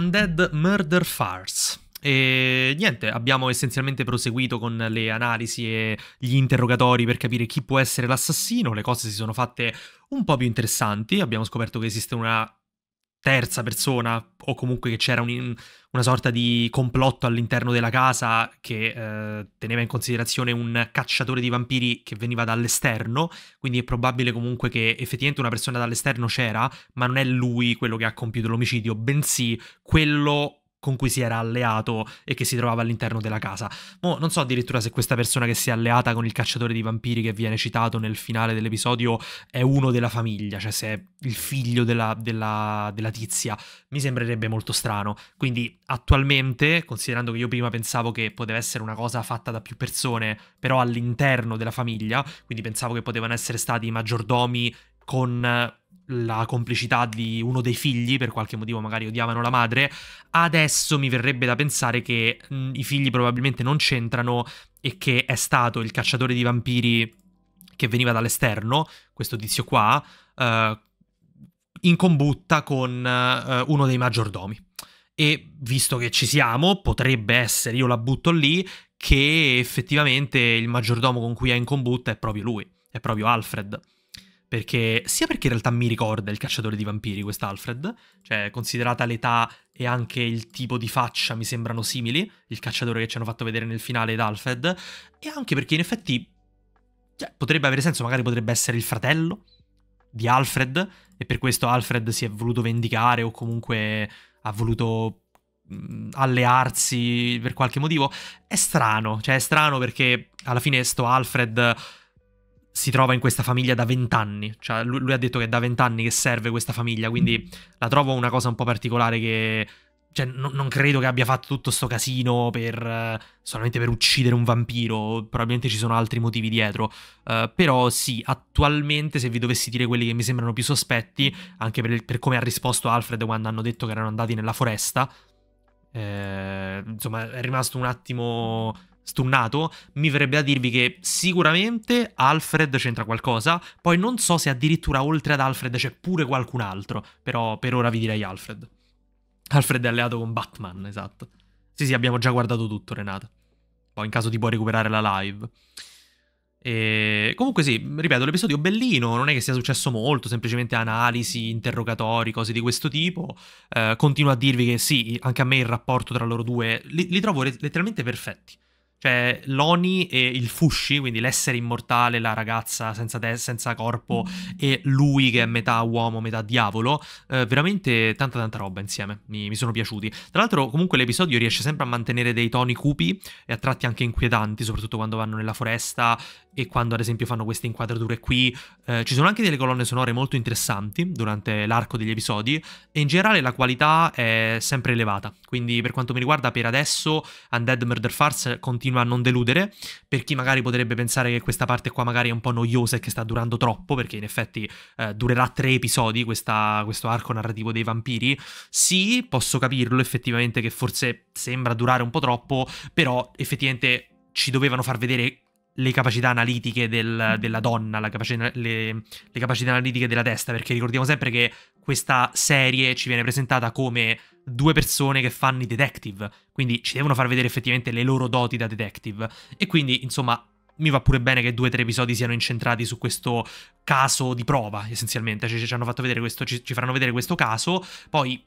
Undead Murder Farce. E niente, abbiamo essenzialmente proseguito con le analisi e gli interrogatori per capire chi può essere l'assassino. Le cose si sono fatte un po' più interessanti. Abbiamo scoperto che esiste una terza persona o comunque che c'era un, una sorta di complotto all'interno della casa che eh, teneva in considerazione un cacciatore di vampiri che veniva dall'esterno, quindi è probabile comunque che effettivamente una persona dall'esterno c'era, ma non è lui quello che ha compiuto l'omicidio, bensì quello con cui si era alleato e che si trovava all'interno della casa. Mo, non so addirittura se questa persona che si è alleata con il cacciatore di vampiri che viene citato nel finale dell'episodio è uno della famiglia, cioè se è il figlio della, della, della tizia, mi sembrerebbe molto strano. Quindi attualmente, considerando che io prima pensavo che poteva essere una cosa fatta da più persone, però all'interno della famiglia, quindi pensavo che potevano essere stati i maggiordomi con la complicità di uno dei figli, per qualche motivo magari odiavano la madre, adesso mi verrebbe da pensare che mh, i figli probabilmente non c'entrano e che è stato il cacciatore di vampiri che veniva dall'esterno, questo tizio qua, uh, in combutta con uh, uno dei maggiordomi. E visto che ci siamo, potrebbe essere, io la butto lì, che effettivamente il maggiordomo con cui è in combutta è proprio lui, è proprio Alfred. Perché, sia perché in realtà mi ricorda il cacciatore di vampiri, quest'Alfred, cioè considerata l'età e anche il tipo di faccia mi sembrano simili, il cacciatore che ci hanno fatto vedere nel finale ed Alfred, e anche perché in effetti cioè, potrebbe avere senso, magari potrebbe essere il fratello di Alfred, e per questo Alfred si è voluto vendicare o comunque ha voluto allearsi per qualche motivo. È strano, cioè è strano perché alla fine sto Alfred si trova in questa famiglia da vent'anni. Cioè, lui, lui, ha detto che è da vent'anni che serve questa famiglia, quindi la trovo una cosa un po' particolare che... Cioè, no, non credo che abbia fatto tutto sto casino per... solamente per uccidere un vampiro, probabilmente ci sono altri motivi dietro. Uh, però sì, attualmente se vi dovessi dire quelli che mi sembrano più sospetti, anche per, per come ha risposto Alfred quando hanno detto che erano andati nella foresta, eh, insomma è rimasto un attimo stunnato, mi verrebbe da dirvi che sicuramente Alfred c'entra qualcosa, poi non so se addirittura oltre ad Alfred c'è pure qualcun altro, però per ora vi direi Alfred. Alfred è alleato con Batman, esatto. Sì, sì, abbiamo già guardato tutto, Renata. Poi in caso ti puoi recuperare la live. E comunque sì, ripeto, l'episodio bellino, non è che sia successo molto, semplicemente analisi, interrogatori, cose di questo tipo. Eh, continuo a dirvi che sì, anche a me il rapporto tra loro due li, li trovo letteralmente perfetti. Cioè, l'Oni e il Fushi, quindi l'essere immortale, la ragazza senza, te- senza corpo, e lui che è metà uomo, metà diavolo, eh, veramente tanta tanta roba insieme, mi, mi, sono piaciuti. Tra l'altro, comunque l'episodio riesce sempre a mantenere dei toni cupi e a tratti anche inquietanti, soprattutto quando vanno nella foresta e quando ad esempio fanno queste inquadrature qui. Eh, ci sono anche delle colonne sonore molto interessanti durante l'arco degli episodi e in generale la qualità è sempre elevata. Quindi per quanto mi riguarda per adesso Undead Murder Farce continua a non deludere. Per chi magari potrebbe pensare che questa parte qua magari è un po' noiosa e che sta durando troppo, perché in effetti eh, durerà tre episodi questa, questo arco narrativo dei vampiri, sì, posso capirlo effettivamente che forse sembra durare un po' troppo, però effettivamente ci dovevano far vedere le capacità analitiche del, della donna, capacità, le, le, capacità analitiche della testa, perché ricordiamo sempre che questa serie ci viene presentata come due persone che fanno i detective, quindi ci devono far vedere effettivamente le loro doti da detective. E quindi, insomma, mi va pure bene che due o tre episodi siano incentrati su questo caso di prova, essenzialmente. Ci, vedere questo, ci, ci faranno vedere questo caso, poi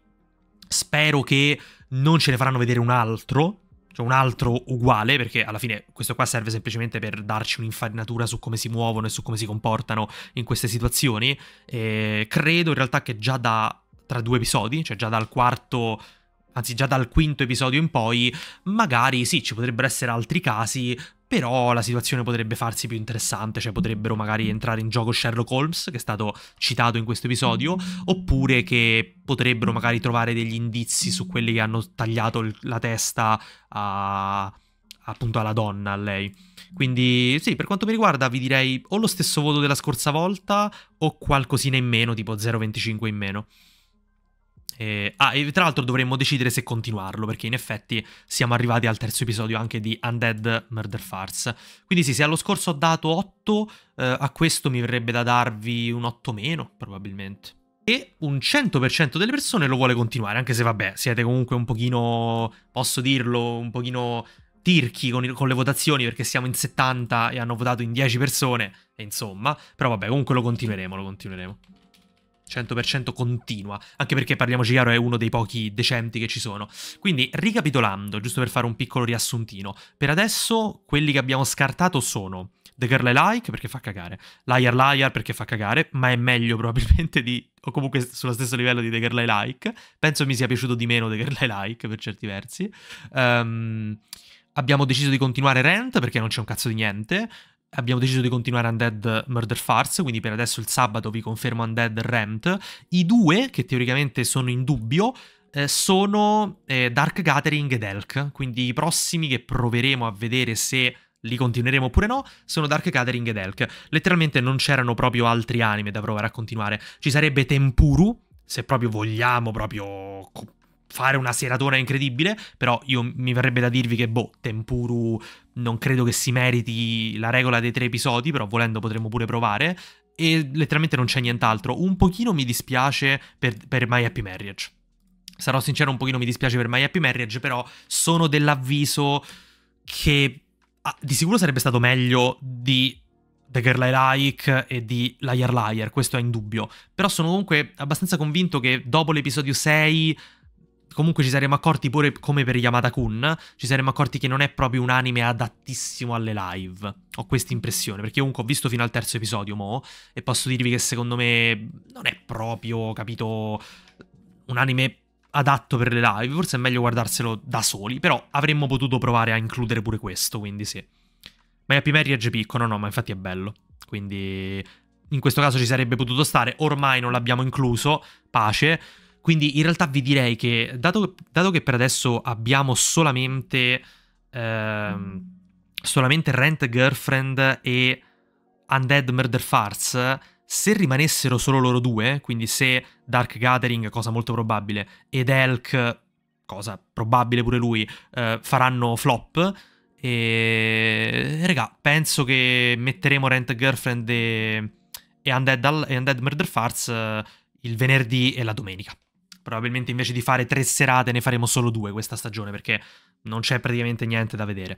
spero che non ce ne faranno vedere un altro, cioè un altro uguale, perché alla fine questo qua serve semplicemente per darci un'infarinatura su come si muovono e su come si comportano in queste situazioni. E credo in realtà che già da tra due episodi, cioè già dal quarto anzi già dal quinto episodio in poi, magari sì, ci potrebbero essere altri casi, però la situazione potrebbe farsi più interessante, cioè potrebbero magari entrare in gioco Sherlock Holmes, che è stato citato in questo episodio, oppure che potrebbero magari trovare degli indizi su quelli che hanno tagliato la testa a, appunto alla donna, a lei. Quindi sì, per quanto mi riguarda vi direi o lo stesso voto della scorsa volta o qualcosina in meno, tipo 0,25 in meno. E, ah, e tra l'altro dovremmo decidere se continuarlo, perché in effetti siamo arrivati al terzo episodio anche di Undead Murder Farce. Quindi sì, se allo scorso ho dato 8, eh, a questo mi verrebbe da darvi un 8 meno, probabilmente. e un 100% delle persone lo vuole continuare, anche se vabbè, siete comunque un pochino, posso dirlo, un pochino tirchi con, con, le votazioni perché siamo in 70 e hanno votato in 10 persone, e insomma, però vabbè, comunque lo continueremo, lo continueremo. 100% continua, anche perché parliamoci chiaro è uno dei pochi decenti che ci sono. Quindi, ricapitolando, giusto per fare un piccolo riassuntino, per adesso quelli che abbiamo scartato sono The Girl I Like perché fa cagare, Liar Liar perché fa cagare, ma è meglio probabilmente di, o comunque sullo stesso livello di The Girl I Like, penso mi sia piaciuto di meno The Girl I Like per certi versi. Um, abbiamo deciso di continuare Rent perché non c'è un cazzo di niente, abbiamo deciso di continuare Undead Murder Farce, quindi per adesso il sabato vi confermo Undead Rent. I due, che teoricamente sono in dubbio, eh, sono eh, Dark Gathering ed Elk, quindi i prossimi che proveremo a vedere se li continueremo oppure no, sono Dark Gathering ed Elk. Letteralmente non c'erano proprio altri anime da provare a continuare. Ci sarebbe Tempuru, se proprio vogliamo proprio fare una seratona incredibile, però io mi verrebbe da dirvi che, boh, Tempuru non credo che si meriti la regola dei tre episodi, però volendo potremmo pure provare, e letteralmente non c'è nient'altro. Un pochino mi dispiace per, per My Happy Marriage. Sarò sincero, un pochino mi dispiace per My Happy Marriage, però sono dell'avviso che ah, di sicuro sarebbe stato meglio di The Girl I Like e di Liar Liar, questo è indubbio. Però sono comunque abbastanza convinto che dopo l'episodio 6 comunque ci saremmo accorti pure come per Yamada-kun, ci saremmo accorti che non è proprio un anime adattissimo alle live. Ho questa impressione, perché comunque ho visto fino al terzo episodio mo e posso dirvi che secondo me non è proprio, capito, un anime adatto per le live, forse è meglio guardarselo da soli, però avremmo potuto provare a includere pure questo, quindi sì. Ma Happy Marriage picco, no, ma infatti è bello, quindi in questo caso ci sarebbe potuto stare, ormai non l'abbiamo incluso, pace, quindi in realtà vi direi che, dato, dato che per adesso abbiamo solamente, ehm, solamente Rent Girlfriend e Undead Murder Farce, se rimanessero solo loro due, quindi se Dark Gathering, cosa molto probabile, ed Elk, cosa probabile pure lui, eh, faranno flop, e raga, penso che metteremo Rent Girlfriend e, e, Undead, e Undead Murder Farce eh, il venerdì e la domenica. Probabilmente invece di fare tre serate ne faremo solo due questa stagione perché non c'è praticamente niente da vedere.